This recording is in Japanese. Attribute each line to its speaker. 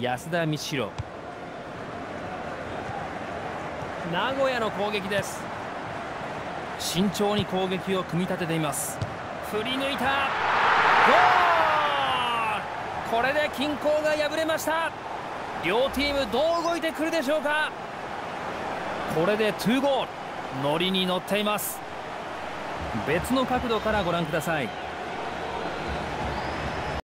Speaker 1: 安田道弘名古屋の攻撃です。慎重に攻撃を組み立てています。振り抜いた。ゴール！これで均衡が破れました。両チームどう動いてくるでしょうか。これで2ゴール。乗りに乗っています。別の角度からご覧ください。